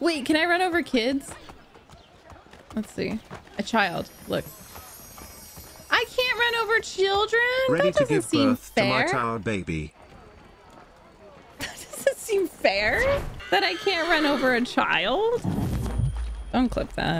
Wait, can I run over kids? Let's see. A child. Look. I can't run over children. Ready that doesn't give seem birth to my tower baby. That doesn't seem fair that I can't run over a child. Don't clip that.